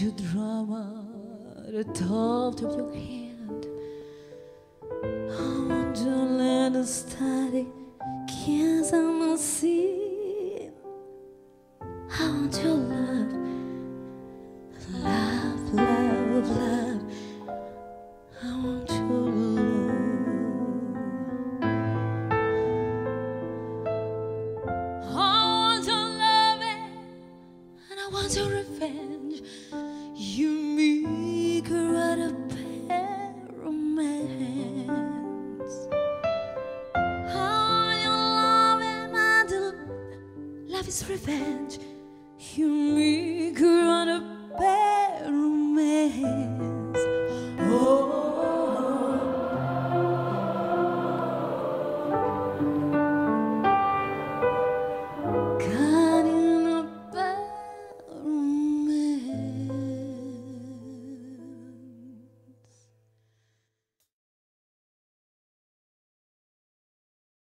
your drama at the top of your hand. I want your little study, kiss on my seat. I want your love, love, love, love. I want your love. I want your loving, and I want your revenge. Love is revenge.